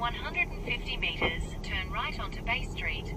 150 meters, turn right onto Bay Street.